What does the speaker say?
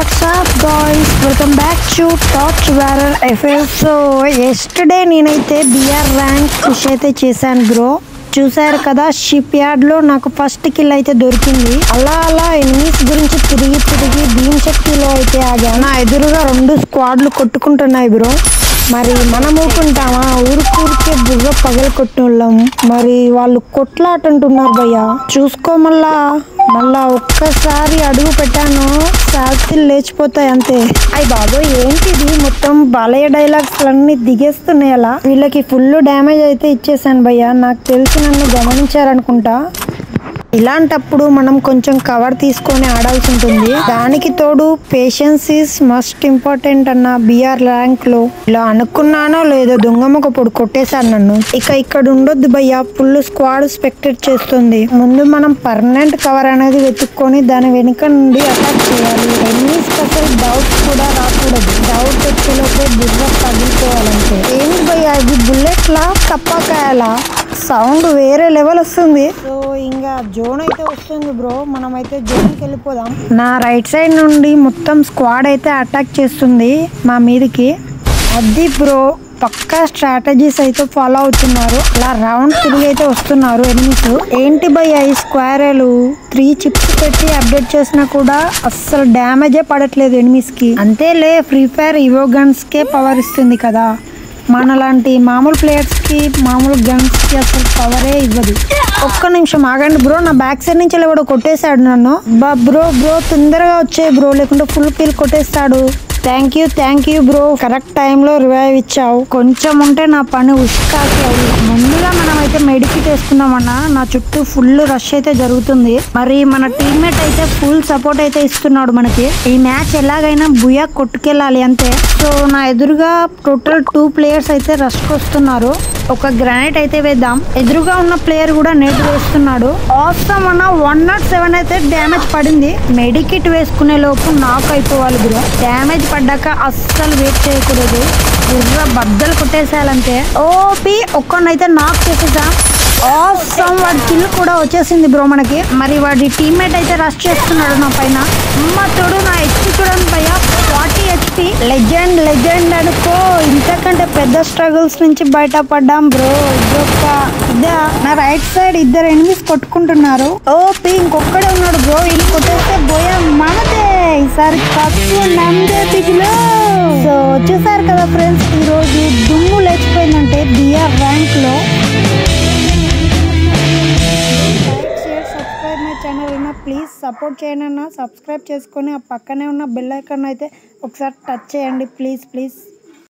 What's up boys welcome back to top viral FF so yesterday నేనైతే BR rank push అయితే చేశాను bro చూసారు కదా షిప్ యార్డ్లో నాకు ఫస్ట్ కిల్ అయితే దొరికింది. అలా అలా ఎనిమిస్ గురించి తిరిగి తిరిగి భీమ్ శక్తిలో అయితే ఆగాను. నా ఎదురుగా రెండు స్క్వాడ్లు కొట్టుకుంటున్నాయి బ్రో మరి మనం ఊరుకుంటామా? ఊరుకూరికే బుర్ర పగలు కొట్టినోళ్ళం మరి వాళ్ళు కొట్లాటంటున్నారు భయ్య. చూసుకో మళ్ళా. మళ్ళా ఒక్కసారి అడుగు పెట్టాను. శాస్త్రీలు లేచిపోతాయి అంతే. అయ్యి బాబోయ్ ఏంటిది? మొత్తం బాలయ్య డైలాగ్స్ అన్ని దిగేస్తున్నాయి అలా. వీళ్ళకి ఫుల్ డ్యామేజ్ అయితే ఇచ్చేసాను భయ్య. నాకు తెలిసి నన్ను గమనించారనుకుంటా. ఇలాంటప్పుడు మనం కొంచెం కవర్ తీసుకొని ఆడాల్సి ఉంటుంది. దానికి తోడు పేషెన్స్ ఈస్ మస్ట్ ఇంపార్టెంట్ అన్న బిఆర్ ర్యాంక్లో ఇలా అనుకున్నానో లేదో దొంగమ్మక పొడి కొట్టేశాను నన్ను. ఇక ఇక్కడ ఉండొద్దు భయ్య ఫుల్ స్క్వాడ్ స్పెక్టెడ్ చేస్తుంది. ముందు మనం పర్మనెంట్ కవర్ అనేది వెతుక్కొని దాని వెనుక నుండి అటాక్ చేయాలి. ఎన్నీస్ అసలు డౌట్ కూడా రాకూడదు. డౌట్ వచ్చేలోపే బుర్ర తగిలిపోవాలంటే ఏంటి భయ్య ఇది బుల్లెట్లా తప్పకాయలా? సౌండ్ వేరే లెవెల్ వస్తుంది. సో ఇంకా జోన్ అయితే వస్తుంది బ్రో. మనం అయితే జోన్కి వెళ్ళిపోదాం. నా రైట్ సైడ్ నుండి మొత్తం స్క్వాడ్ అయితే అటాక్ చేస్తుంది మా మీదకి. అది బ్రో పక్కా స్ట్రాటజీస్ అయితే ఫాలో అవుతున్నారు. అలా రౌండ్ తిరిగి అయితే వస్తున్నారు ఎనిమిస్. ఏంటి బై ఐ స్క్వేరలు? త్రీ చిప్స్ పెట్టి అప్డేట్ చేసినా కూడా అస్సలు డ్యామేజే పడట్లేదు ఎనిమిస్కి అంతేలే ఫ్రీ ఫైర్ ఇవో గన్స్ కే పవర్ ఇస్తుంది కదా. మనలాంటి మామూలు ప్లేయర్స్కి మామూలు గన్స్కి అసలు పవరే ఇవ్వదు. ఒక్క నిమిషం ఆగండి బ్రో నా బ్యాక్ సైడ్ నుంచి కూడా కొట్టేశాడు నన్ను. బా బ్రో బ్రో తొందరగా వచ్చే బ్రో లేకుంటే full peel కొట్టేస్తాడు. Thank you thank you bro correct టైంలో రివైవ్ ఇచ్చావు. కొంచెం ఉంటే నా పని ఉష్కాకి అవి ముందుగా మనం అయితే మెడికిట్ వేసుకుందామన్నా నా చుట్టూ ఫుల్ రష్ అయితే జరుగుతుంది. మరి మన టీమ్మేట్ అయితే ఫుల్ సపోర్ట్ అయితే ఇస్తున్నాడు మనకి. ఈ మ్యాచ్ ఎలాగైనా బుయా కొట్టుకెళ్ళాలి అంతే. సో నా ఎదురుగా టోటల్ టూ ప్లేయర్స్ అయితే రష్కి వస్తున్నారు ఒక గ్రానైట్ అయితే వేద్దాం. ఎదురుగా ఉన్న ప్లేయర్ కూడా నెట్ వేస్తున్నాడు. అవసరం అన్న వన్ నాట్ సెవెన్ అయితే డ్యామేజ్ పడింది. మెడికిట్ వేసుకునే లోపు నాక్ అయిపోవాలి బ్రో. డ్యామేజ్ పడ్డాక అస్సలు వెయిట్ చేయకూడదు. బుర్ర బద్దలు కొట్టేసేయాలంటే. ఓపి ఒక్కనైతే నాక్ చేసేసాం. ఆసమ్ వాడి కిల్ కూడా వచ్చేసింది బ్రో మనకి. మరి వాడి టీమ్మేట్ అయితే రష్ చేస్తున్నాడు నా పైన. అమ్మ తోడు నా హెచ్పి చూడండి భయ్య. ఫార్టీ హెచ్పి లెజెండ్ లెజెండ్ ఎందుకంటే పెద్ద స్ట్రగుల్స్ నుంచి బయటపడ్డాం బ్రో. ఇదొక్క ఇదా నా రైట్ సైడ్ ఇద్దరు ఎనిమిస్ కొట్టుకుంటున్నారు. ఓపి ఇంకొక్కడే ఉన్నాడు బ్రో. ఇది కొట్టేస్తే బోయా మనదే. ఈసారి కప్పు నమ్దే పిగిలో సో చూసారు కదా ఫ్రెండ్స్ ఈ రోజు దుమ్ము లేచిపోయిందంటే బిఆర్ ర్యాంక్లో. ఛానల్ అయినా ప్లీజ్ సపోర్ట్ చేయండి అన్న. సబ్స్క్రైబ్ చేసుకొని ఆ పక్కనే ఉన్న బెల్ ఐకాన్ అయితే ఒకసారి టచ్ చేయండి. Please please